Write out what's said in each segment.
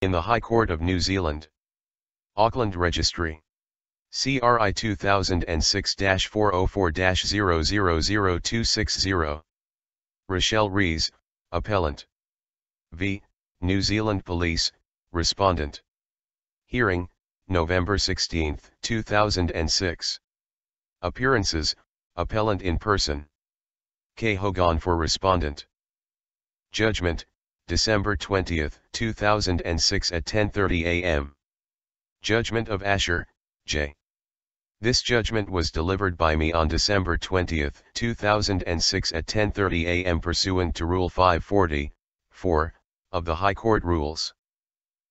In the High Court of New Zealand. Auckland Registry. CRI 2006-404-000260. Rochelle Rees, Appellant. V. New Zealand Police, Respondent. Hearing, November 16, 2006. Appearances, Appellant in person. K. Hogan for Respondent. Judgment, December 20, 2006 at 10.30 a.m. Judgment of Asher, J. This judgment was delivered by me on December 20, 2006 at 10.30 a.m. pursuant to Rule 540, 4, of the High Court Rules.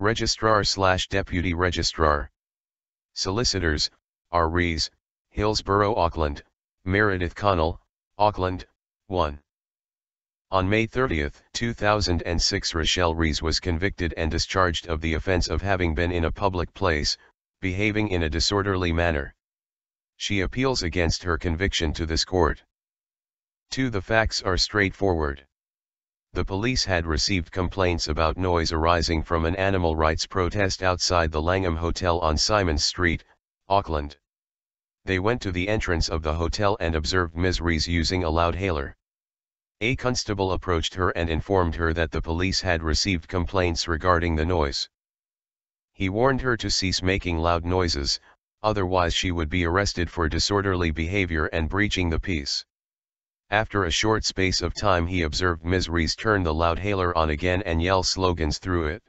Registrar slash Deputy Registrar. Solicitors, R. Rees, Hillsborough Auckland, Meredith Connell, Auckland, 1. On May 30, 2006 Rochelle Rees was convicted and discharged of the offense of having been in a public place, behaving in a disorderly manner. She appeals against her conviction to this court. 2. The facts are straightforward. The police had received complaints about noise arising from an animal rights protest outside the Langham Hotel on Symonds Street, Auckland. They went to the entrance of the hotel and observed Ms. Rees using a loud hailer. A constable approached her and informed her that the police had received complaints regarding the noise. He warned her to cease making loud noises, otherwise she would be arrested for disorderly behavior and breaching the peace. After a short space of time he observed Ms. Turn the loud hailer on again and yell slogans through it.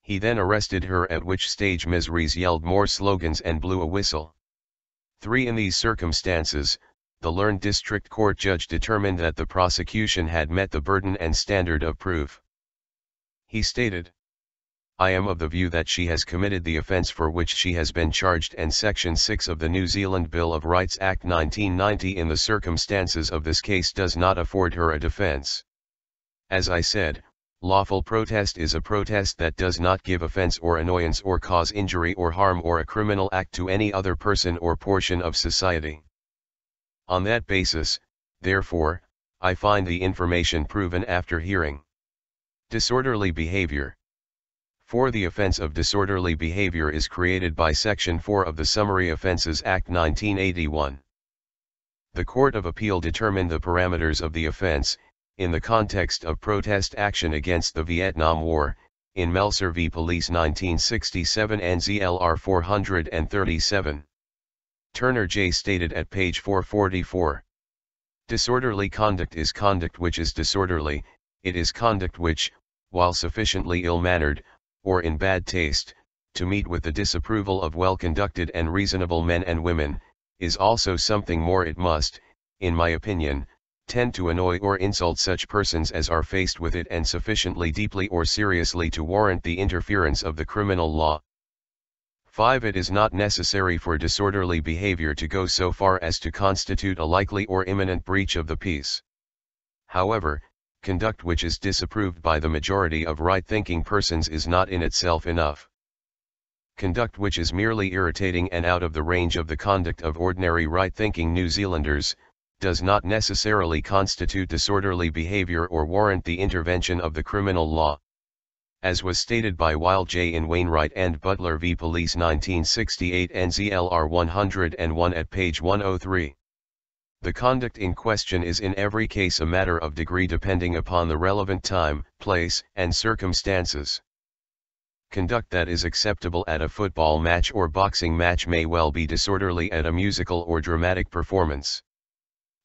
He then arrested her at which stage Ms. Yelled more slogans and blew a whistle. 3. In these circumstances, the learned district court judge determined that the prosecution had met the burden and standard of proof. He stated, I am of the view that she has committed the offence for which she has been charged and Section 6 of the New Zealand Bill of Rights Act 1990 in the circumstances of this case does not afford her a defence. As I said, lawful protest is a protest that does not give offence or annoyance or cause injury or harm or a criminal act to any other person or portion of society. On that basis, therefore, I find the information proven after hearing. Disorderly behavior. For the offense of disorderly behavior is created by Section 4 of the Summary Offences Act 1981. The Court of Appeal determined the parameters of the offense, in the context of protest action against the Vietnam War, in Melser v. Police 1967 NZLR 437. Turner J. stated at page 444. Disorderly conduct is conduct which is disorderly, it is conduct which, while sufficiently ill-mannered, or in bad taste, to meet with the disapproval of well-conducted and reasonable men and women, is also something more it must, in my opinion, tend to annoy or insult such persons as are faced with it and sufficiently deeply or seriously to warrant the interference of the criminal law. 5. It is not necessary for disorderly behavior to go so far as to constitute a likely or imminent breach of the peace. However, conduct which is disapproved by the majority of right-thinking persons is not in itself enough. Conduct which is merely irritating and out of the range of the conduct of ordinary right-thinking New Zealanders, does not necessarily constitute disorderly behavior or warrant the intervention of the criminal law. As was stated by Weil J. in Wainwright and Butler v. Police 1968 NZLR 101 at page 103. The conduct in question is in every case a matter of degree depending upon the relevant time, place, and circumstances. Conduct that is acceptable at a football match or boxing match may well be disorderly at a musical or dramatic performance.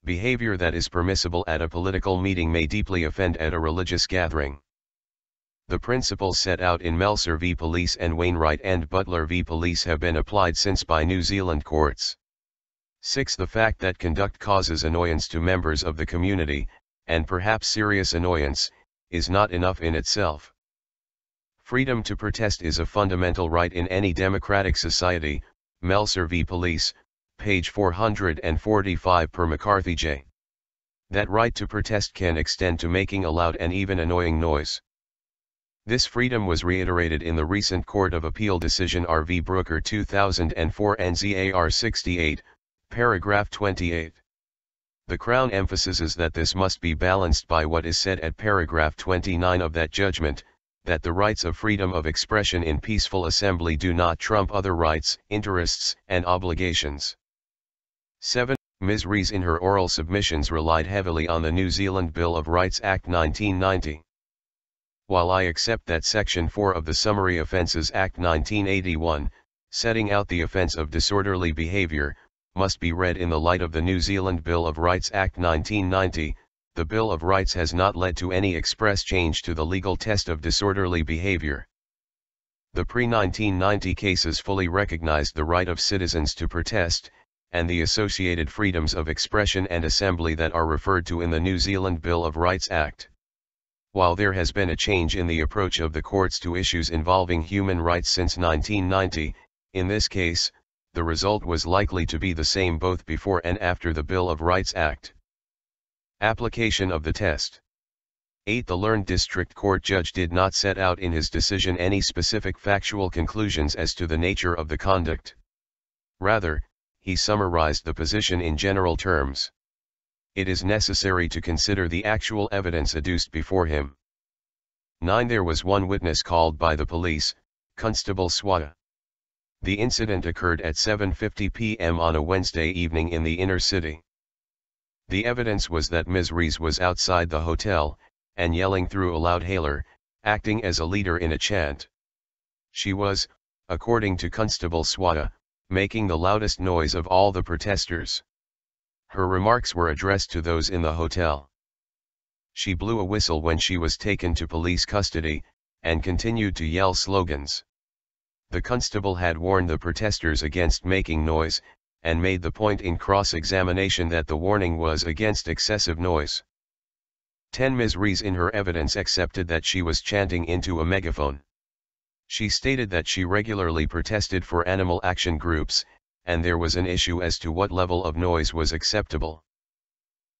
Behavior that is permissible at a political meeting may deeply offend at a religious gathering. The principles set out in Melser v. Police and Wainwright and Butler v. Police have been applied since by New Zealand courts. 6. The fact that conduct causes annoyance to members of the community, and perhaps serious annoyance, is not enough in itself. Freedom to protest is a fundamental right in any democratic society, Melser v. Police, page 445 per McCarthy J. That right to protest can extend to making a loud and even annoying noise. This freedom was reiterated in the recent Court of Appeal decision R. v. Brooker 2004 NZAR 68, Paragraph 28. The Crown emphasizes that this must be balanced by what is said at paragraph 29 of that judgment, that the rights of freedom of expression in peaceful assembly do not trump other rights, interests, and obligations. 7. Ms. Rees in her oral submissions relied heavily on the New Zealand Bill of Rights Act 1990. While I accept that Section 4 of the Summary Offences Act 1981, setting out the offence of disorderly behaviour, must be read in the light of the New Zealand Bill of Rights Act 1990, the Bill of Rights has not led to any express change to the legal test of disorderly behavior. The pre-1990 cases fully recognized the right of citizens to protest, and the associated freedoms of expression and assembly that are referred to in the New Zealand Bill of Rights Act. While there has been a change in the approach of the courts to issues involving human rights since 1990, in this case, the result was likely to be the same both before and after the Bill of Rights Act. Application of the test. 8. The learned district court judge did not set out in his decision any specific factual conclusions as to the nature of the conduct. Rather, he summarized the position in general terms. It is necessary to consider the actual evidence adduced before him. 9. There was one witness called by the police, Constable Swada. The incident occurred at 7.50 p.m. on a Wednesday evening in the inner city. The evidence was that Ms. Rees was outside the hotel, and yelling through a loud hailer, acting as a leader in a chant. She was, according to Constable Swada, making the loudest noise of all the protesters. Her remarks were addressed to those in the hotel. She blew a whistle when she was taken to police custody, and continued to yell slogans. The constable had warned the protesters against making noise, and made the point in cross-examination that the warning was against excessive noise. 10 Ms. Rees in her evidence accepted that she was chanting into a megaphone. She stated that she regularly protested for animal action groups, and there was an issue as to what level of noise was acceptable.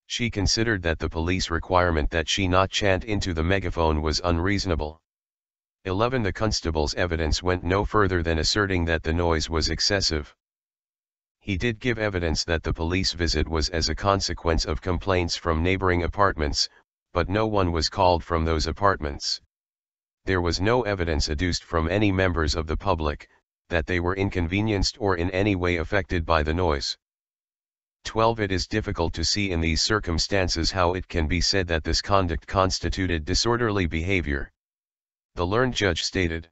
She considered that the police requirement that she not chant into the megaphone was unreasonable. 11 The constable's evidence went no further than asserting that the noise was excessive. He did give evidence that the police visit was as a consequence of complaints from neighboring apartments, but no one was called from those apartments. There was no evidence adduced from any members of the public, that they were inconvenienced or in any way affected by the noise. 12. It is difficult to see in these circumstances how it can be said that this conduct constituted disorderly behavior. The learned judge stated.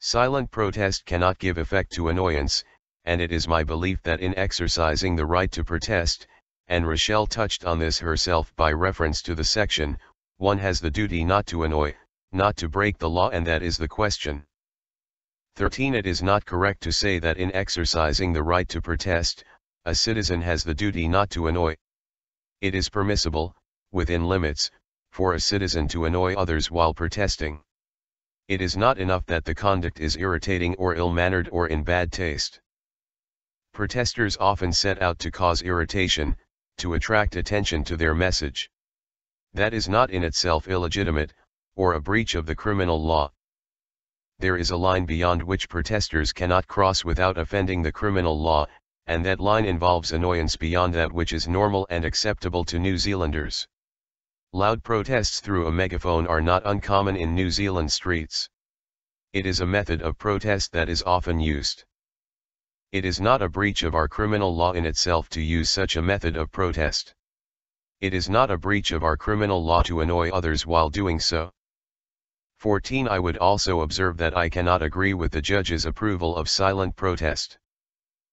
Silent protest cannot give effect to annoyance, and it is my belief that in exercising the right to protest, and Rochelle touched on this herself by reference to the section, one has the duty not to annoy, not to break the law and that is the question. 13. It is not correct to say that in exercising the right to protest, a citizen has the duty not to annoy. It is permissible, within limits, for a citizen to annoy others while protesting. It is not enough that the conduct is irritating or ill-mannered or in bad taste. Protesters often set out to cause irritation, to attract attention to their message. That is not in itself illegitimate, or a breach of the criminal law. There is a line beyond which protesters cannot cross without offending the criminal law, and that line involves annoyance beyond that which is normal and acceptable to New Zealanders. Loud protests through a megaphone are not uncommon in New Zealand streets. It is a method of protest that is often used. It is not a breach of our criminal law in itself to use such a method of protest. It is not a breach of our criminal law to annoy others while doing so. 14 I would also observe that I cannot agree with the judge's approval of silent protest.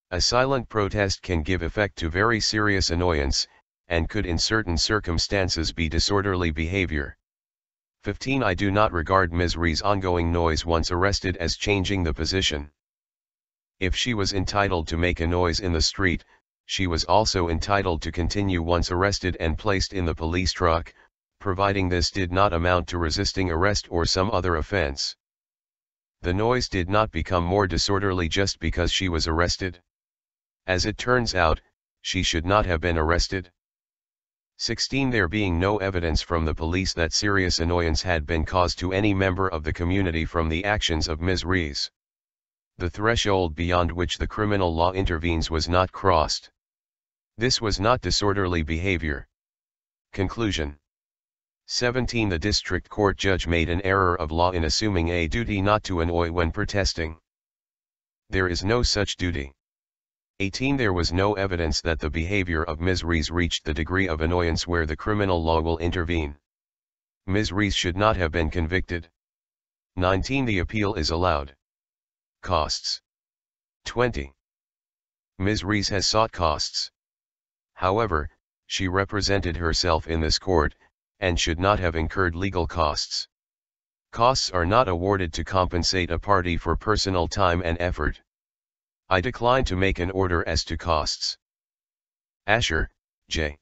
A silent protest can give effect to very serious annoyance, and could in certain circumstances be disorderly behavior. 15 I do not regard Ms. Rees' ongoing noise once arrested as changing the position. If she was entitled to make a noise in the street, she was also entitled to continue once arrested and placed in the police truck, providing this did not amount to resisting arrest or some other offense. The noise did not become more disorderly just because she was arrested. As it turns out, she should not have been arrested. 16 There being no evidence from the police that serious annoyance had been caused to any member of the community from the actions of Ms. Rees the threshold beyond which the criminal law intervenes was not crossed. This was not disorderly behavior. Conclusion 17 The district court judge made an error of law in assuming a duty not to annoy when protesting. There is no such duty. 18 There was no evidence that the behavior of Ms. Rees reached the degree of annoyance where the criminal law will intervene. Ms. Rees should not have been convicted. 19 The appeal is allowed. Costs 20. Ms. Rees has sought costs. However, she represented herself in this court, and should not have incurred legal costs. Costs are not awarded to compensate a party for personal time and effort. I decline to make an order as to costs. Asher, J.